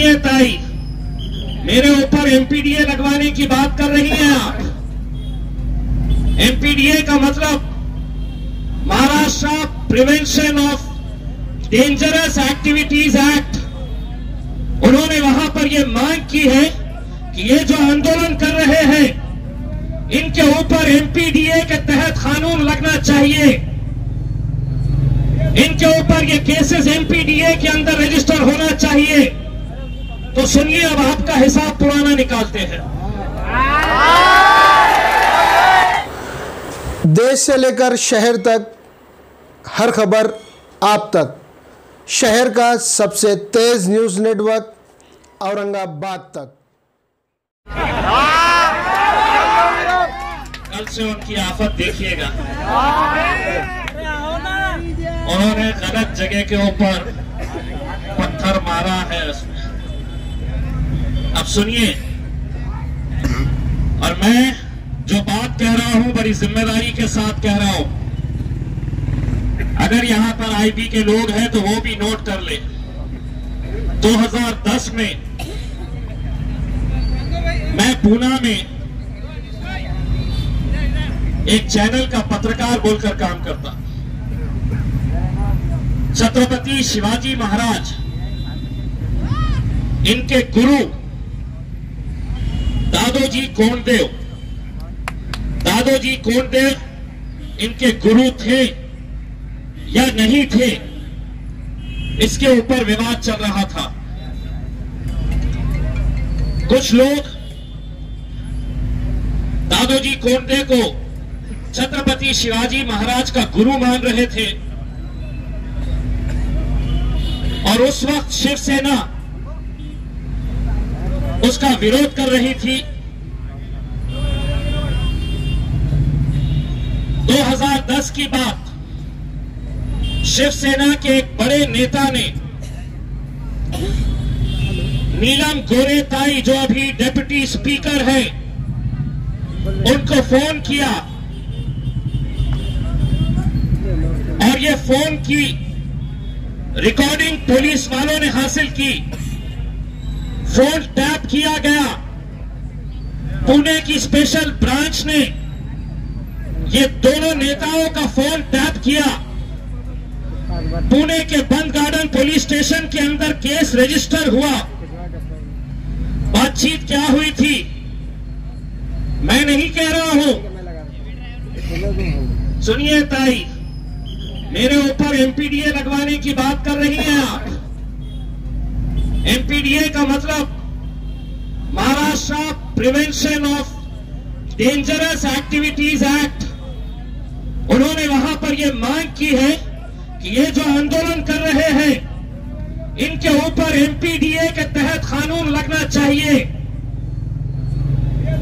सुनिए ताई। मेरे ऊपर एमपीडीए लगवाने की बात कर रही हैं आप। एमपीडीए का मतलब Maharashtra prevention of dangerous activities act उन्होंने वहाँ पर यह मांग की है कि ये जो आंदोलन कर रहे हैं, इनके ऊपर एमपीडीए के तहत कानून लगना चाहिए। इनके ऊपर ये केसेस एमपीडीए के अंदर रजिस्टर होना चाहिए। तो सुनिए अब आपका हिसाब पुराना निकालते हैं। देश से लेकर शहर तक हर खबर आप तक। शहर का सबसे तेज न्यूज़ नेटवर्क औरंगाबाद तक। कल से उनकी आफत देखिएगा। उन्होंने गलत जगह के ऊपर पत्थर मारा है। अब सुनिए। और मैं जो बात कह रहा हूँ, बड़ी ज़िम्मेदारी के साथ कह रहा हूँ। अगर यहाँ पर आईबी के लोग हैं तो वो भी नोट कर ले। 2010 में मैं पूना में एक चैनल का पत्रकार बोलकर काम करता। छत्रपति शिवाजी महाराज, इनके गुरु दादोजी कोंडदेव। दादोजी कोंडदेव इनके गुरु थे या नहीं थे, इसके ऊपर विवाद चल रहा था। कुछ लोग दादोजी कोंडदेव को छत्रपति शिवाजी महाराज का गुरु मान रहे थे। और उस वक्त शिवसेना उसका विरोध कर रही थी। 2010 की बात। शिवसेना के एक बड़े नेता ने नीलम गोरेताई, जो अभी डेप्यूटी स्पीकर है, उनको फ़ोन किया। और ये फ़ोन की रिकॉर्डिंग पुलिस वालों ने हासिल की। फ़ोन टैप किया गया। पुणे की स्पेशल ब्रांच ने ये दोनों नेताओं का फ़ोन टैप किया। पुणे के बंद गार्डन पुलिस स्टेशन के अंदर केस रजिस्टर हुआ। बातचीत क्या हुई थी? मैं नहीं कह रहा हूँ। सुनिए ताई, मेरे ऊपर एमपीडीए लगवाने की बात कर रही हैं आप। एमपीडीए का मतलब Maharashtra prevention of dangerous activities act उन्होंने वहाँ पर यह मांग की है कि ये जो आंदोलन कर रहे हैं, इनके ऊपर एमपीडीए के तहत कानून लगना चाहिए।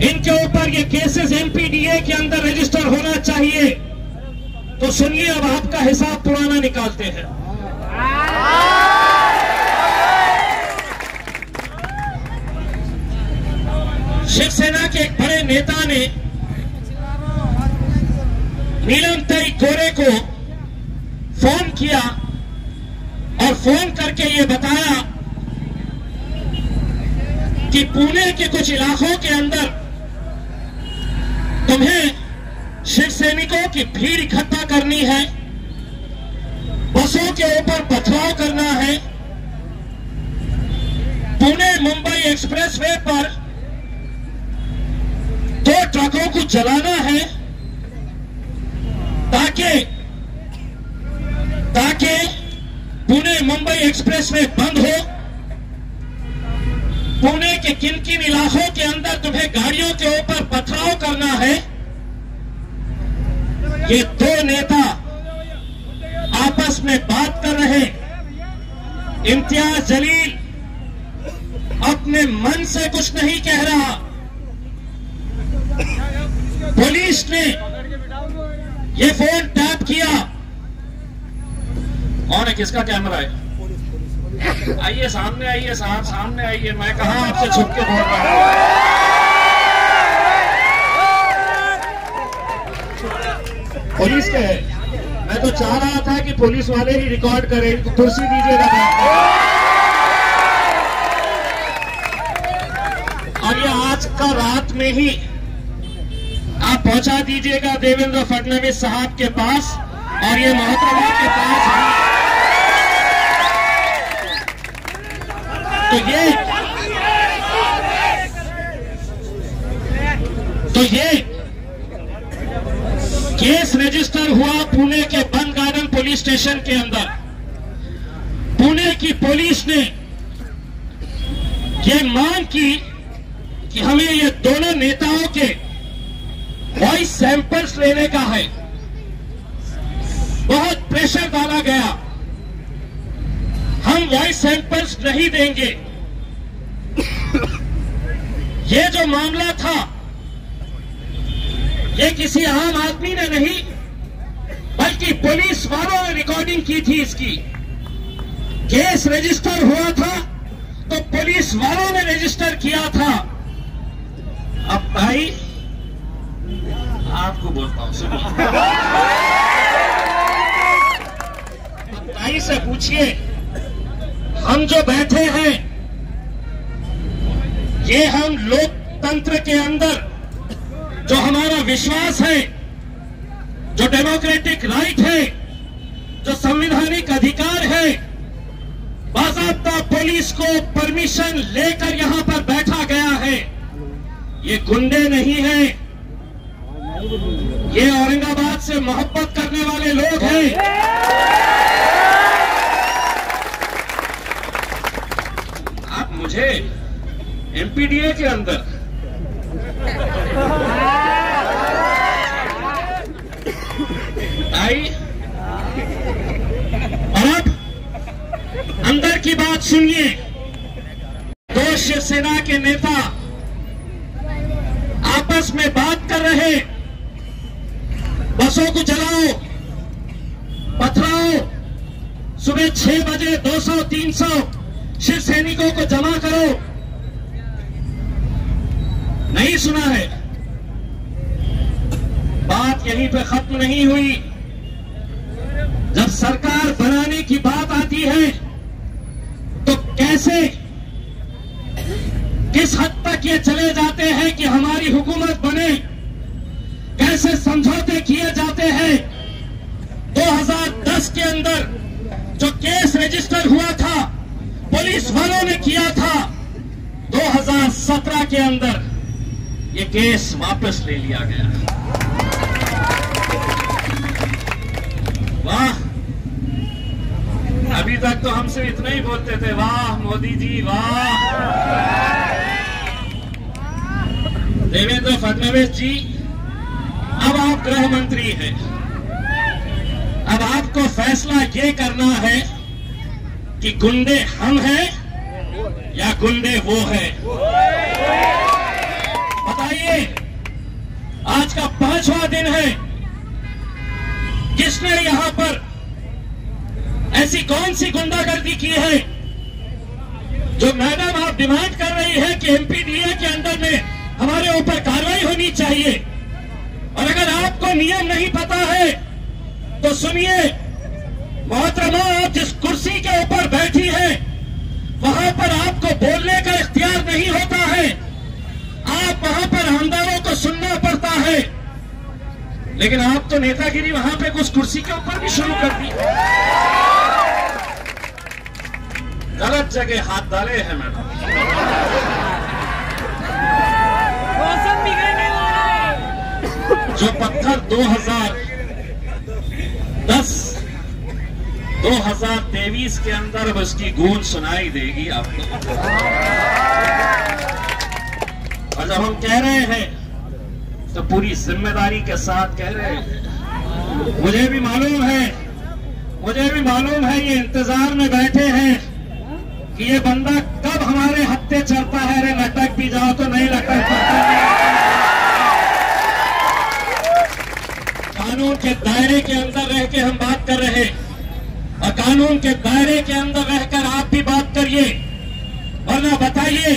इनके ऊपर ये केसेस एमपीडीए के अंदर रजिस्टर होना चाहिए। तो सुनिए, अब आपका हिसाब पुराना निकालते हैं। शिवसेना के एक बड़े नेता ने नीलम तई गोरे को फ़ोन किया और फ़ोन करके ये बताया कि पुणे के कुछ इलाकों के अंदर तुम्हें शिव सैनिकों की भीड़ इकट्ठा करनी है, बसों के ऊपर पथराव करना है। पुणे मुंबई एक्सप्रेसवे पर दो ट्रकों को जलाना है। ताकि ताकि पुणे मुंबई एक्सप्रेसवे बंद हो। पुणे के किन किन इलाकों के अंदर तुम्हें गाड़ियों के ऊपर पथराव करना है। ये दो नेता आपस में बात कर रहे इम्तियाज़ जलील अपने मन से कुछ नहीं कह रहा पुलिस ने ये फ़ोन टैप किया। कौन है? किसका कैमरा है? आइए सामने आइए साहब सामने आइए। मैं कहा आपसे छुप के बोल रहा हूँ। पुलिस के है। मैं तो चाह रहा था कि पुलिस वाले ही रिकॉर्ड करें। इनको कुर्सी दीजिएगा। ये आज का रात में ही आप पहुँचा दीजिएगा देवेंद्र फडणवीस साहब के पास, और ये मोहतरमा के पास। तो ये तो ये केस रजिस्टर हुआ पुणे के बंद गार्डन पुलिस स्टेशन के अंदर पुणे की पुलिस ने ये मांग की कि हमें ये दोनों नेताओं के वॉइस सैंपल्स लेने का है। बहुत प्रेशर डाला गया। हम वॉइस सैंपल्स नहीं देंगे। ये जो मामला था, ये किसी आम आदमी ने नहीं, बल्कि पुलिस वालों ने रिकॉर्डिंग की थी इसकी। केस रजिस्टर हुआ था तो पुलिस वालों ने रजिस्टर किया था। अब भाई आपको हूँ अब भाई से पूछिए हम जो बैठे हैं ये हम लोकतंत्र के अंदर जो हमारा विश्वास है जो डेमोक्रेटिक राइट है जो संवैधानिक अधिकार है बाजाबता पुलिस को परमिशन लेकर यहाँ पर बैठा गया है ये गुंडे नहीं हैं ये औरंगाबाद से मोहब्बत करने वाले लोग हैं। आप मुझे एमपीडीए के अंदर आई। अब अंदर की बात सुनिए। दो शिवसेना के नेता आपस में बात कर रहे बसों को जलाओ पथराओ। सुबह छह बजे 200 300 शिव सैनिकों को जमा करो। नहीं सुना है। बात यहीं पे खत्म नहीं हुई। जब सरकार बनाने की बात आती है तो कैसे, किस हद तक ये चले जाते हैं कि हमारी हुकूमत बने? कैसे समझौते किए जाते हैं। 2010 के अंदर जो केस रजिस्टर हुआ था, पुलिस वालों ने किया था 2017 के अंदर ये केस वापस ले लिया गया। वाह! अभी तक तो हमसे इतना ही बोलते थे। वाह, मोदी जी, वाह! देवेंद्र फडणवीस जी आप गृह मंत्री हैं। अब आपको फैसला ये करना है कि गुंडे हम हैं या गुंडे वो हैं। बताइए, आज का पांचवा दिन है। किसने यहाँ पर ऐसी कौन सी गुंडागर्दी की है जो मैडम आप डिमांड कर रही है कि एमपीडीए के अंदर में हमारे ऊपर कार्रवाई होनी आपको नियम नहीं पता है तो सुनिए, मोहतरमा, आप जिस कुर्सी के ऊपर बैठी है, वहाँ पर आपको बोलने का इख्तियार नहीं होता है। आप वहाँ पर हमदारों को सुनना पड़ता है। लेकिन आप तो नेतागिरी वहाँ पे कुछ कुर्सी के ऊपर भी शुरू कर दी। गलत जगह हाथ डाले हैं मैडम मौसम बिगड़ने वाला है जो पत्थर 2010 2023 के अंदर अब उसकी गूंज सुनाई देगी आपको। और जब हम कह रहे हैं तो पूरी ज़िम्मेदारी के साथ कह रहे हैं। मुझे भी मालूम है, मुझे भी मालूम है ये इंतज़ार में बैठे हैं कि ये बंदा कब हमारे हत्ते चढ़ता है। अरे लटक भी जाओ तो नहीं लटक पाता कानून के दायरे के अंदर रह के हम बात कर रहे हैं। और कानून के दायरे के अंदर रहकर आप भी बात करिए। वरना बताइए,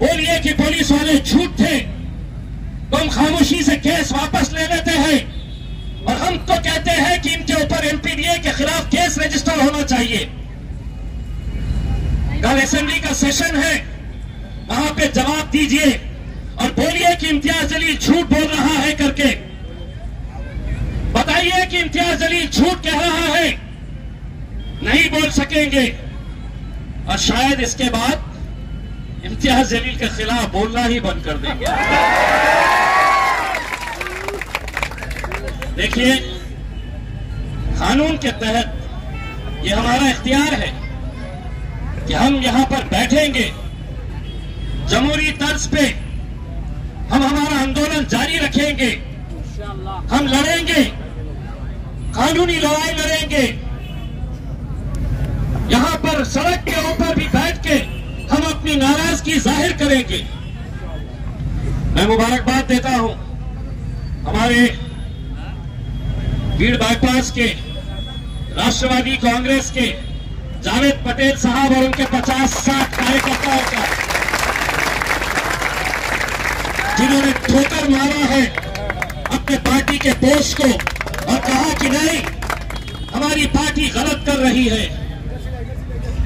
बोलिए कि पुलिस वाले झूठ थे। तुम खामोशी से केस वापस ले लेते हैं। और हम तो कहते हैं कि इनके ऊपर एमपीडीए के खिलाफ केस रजिस्टर होना चाहिए। कल असेंबली का सेशन है। वहाँ पे जवाब दीजिए और बोलिए कि इम्तियाज़ जलील झूठ बोल रहा है करके। बताइए कि इम्तियाज़ जलील झूठ कह रहा है? नहीं बोल सकेंगे। और शायद इसके बाद इम्तियाज़ जलील के खिलाफ बोलना ही बंद कर देंगे। देखिए, कानून के तहत ये हमारा इख्तियार है कि हम यहाँ पर बैठेंगे। जमहूरी तर्ज पे हम हमारा आंदोलन जारी रखेंगे। हम लड़ेंगे। कानूनी लड़ाई लड़ेंगे। यहाँ पर सड़क के ऊपर भी बैठ के हम अपनी नाराज़गी ज़ाहिर करेंगे। मैं मुबारकबाद देता हूँ हमारे भीड़ बाईपास के, राष्ट्रवादी कांग्रेस के, जावेद पटेल साहब और उनके 50-60 कार्यकर्ताओं का, जिन्होंने ठोकर मारा है अपने पार्टी के पोस्ट को। और कहा कि नहीं, हमारी पार्टी गलत कर रही है।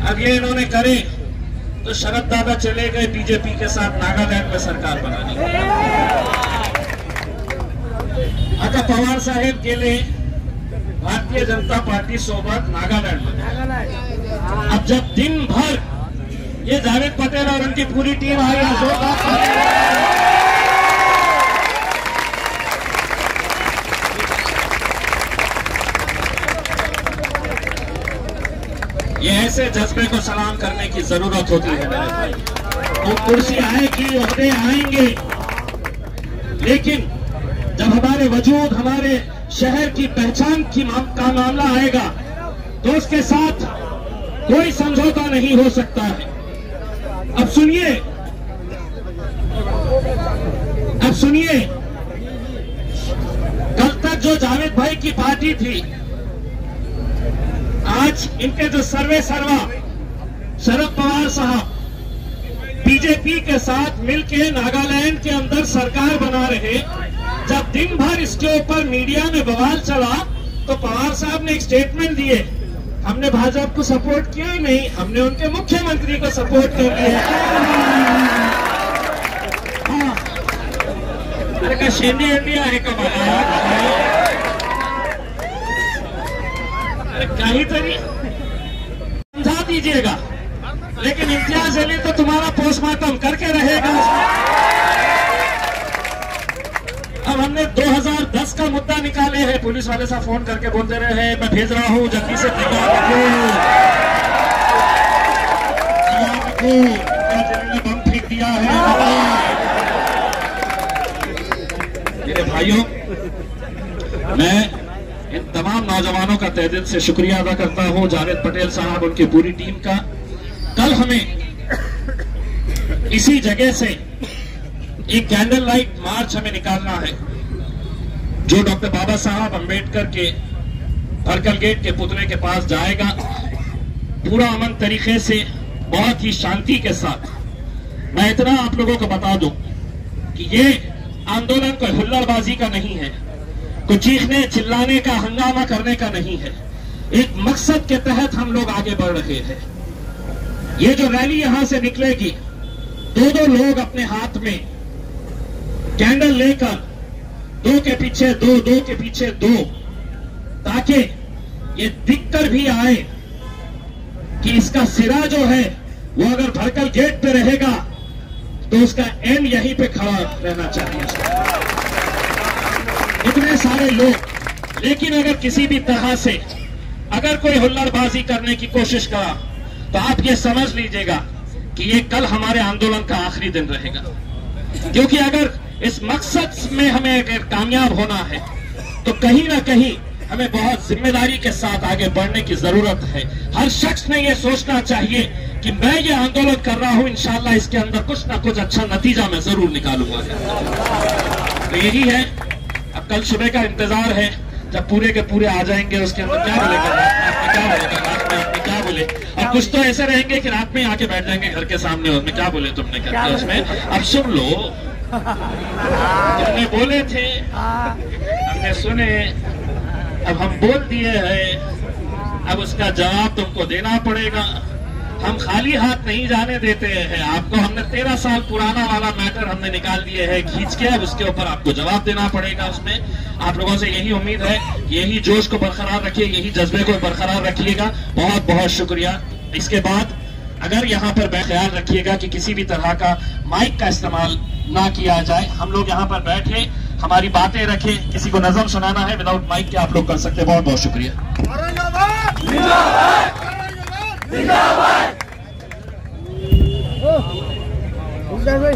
अब ये इन्होंने करे तो शरद दादा चले गए बीजेपी के साथ नागालैंड में सरकार बनाने आता पवार साहेब गेले भारतीय जनता पार्टी सोबत नागालैंड में। अब जब दिन भर ये जावेद पटेल और उनकी पूरी टीम आई है ये ऐसे जज्बे को सलाम करने की ज़रूरत होती है मेरे भाई। वो कुर्सी आएगी उहदे आएँगे। लेकिन जब हमारे वजूद, हमारे शहर की पहचान की का मामला आएगा तो उसके साथ कोई समझौता नहीं हो सकता। है अब सुनिए अब सुनिए, कल तक जो जावेद भाई की पार्टी थी आज इनके जो सर्वे सर्वा, शरद पवार साहब बीजेपी के साथ मिलके नागालैंड के अंदर सरकार बना रहे, जब दिन भर इसके ऊपर मीडिया में बवाल चला तो पवार साहब ने एक स्टेटमेंट दिए। हमने भाजपा को सपोर्ट किया ही नहीं, हमने उनके मुख्यमंत्री को सपोर्ट कर लिया हाँ। अरे का शेंडी इंडिया आहे का मला अरे समझा दीजिएगा। लेकिन इम्तियाज़ अली तो तुम्हारा पोस्टमार्टम करके रहेगा। अब हमने 2010 का मुद्दा निकाले हैं। पुलिस वाले साहब फ़ोन करके बोल दे रहे हैं, मैं भेज रहा हूँ, जल्दी से बम फेंक दिया है। मेरे भाइयों, मैं इन तमाम नौजवानों का तय दिल से शुक्रिया अदा करता हूँ, जावेद पटेल साहब, उनकी पूरी टीम का। कल हमें इसी जगह से एक कैंडल लाइट मार्च हमें निकालना है, जो डॉक्टर बाबा साहब अंबेडकर के भरकल गेट के पुतले के पास जाएगा। पूरा अमन तरीके से, बहुत ही शांति के साथ। मैं इतना आप लोगों को बता दूँ कि ये आंदोलन कोई हुल्लड़बाजी का नहीं है। कोई चीखने चिल्लाने का हंगामा करने का नहीं है। एक मकसद के तहत हम लोग आगे बढ़ रहे हैं। ये जो रैली यहाँ से निकलेगी दो दो लोग अपने हाथ में कैंडल लेकर, दो के पीछे दो दो के पीछे दो, ताकि ये दिखकर भी आए कि इसका सिरा जो है, वो अगर भड़कल गेट पे रहेगा तो उसका एंड यहीं पे खड़ा रहना चाहिए। इतने सारे लोग, लेकिन अगर किसी भी तरह से अगर कोई हुल्लड़बाजी करने की कोशिश करा तो आप ये समझ लीजिएगा कि ये कल हमारे आंदोलन का आखिरी दिन रहेगा। क्योंकि अगर इस मकसद में हमें अगर कामयाब होना है तो कहीं ना कहीं हमें बहुत ज़िम्मेदारी के साथ आगे बढ़ने की ज़रूरत है। हर शख्स ने यह सोचना चाहिए कि मैं ये आंदोलन कर रहा हूँ, इंशाल्लाह इसके अंदर कुछ ना कुछ अच्छा नतीजा मैं ज़रूर निकालूँगा। तो यही है कल सुबह का इंतज़ार है, जब पूरे के पूरे आ जाएँगे, उसके अंदर क्या बोलेगा रात में क्या बोलेगा रात में आपने क्या बोले? और कुछ तो ऐसे रहेंगे कि रात में आके बैठ जाएँगे घर के सामने उसमें क्या बोले तुमने करके उसमें? अब सुन लो। तुमने बोले थे, हमने सुने, अब हम बोल दिए हैं, अब उसका जवाब तुमको देना पड़ेगा। हम खाली हाथ नहीं जाने देते हैं। आपको हमने तेरह साल पुराना वाला मैटर हमने निकाल दिए है। खींच के अब उसके ऊपर आपको जवाब देना पड़ेगा उसमें। आप लोगों से यही उम्मीद है, यही जोश को बरकरार रखिए, यही जज्बे को बरकरार रखिएगा। बहुत बहुत शुक्रिया। इसके बाद अगर यहाँ पर ख्याल रखिएगा कि किसी भी तरह का माइक का इस्तेमाल ना किया जाए, हम लोग यहाँ पर बैठे, हमारी बातें रखें, किसी को नजम सुनाना है विदाउट माइक के आप लोग कर सकते हैं। बहुत बहुत शुक्रिया। भाई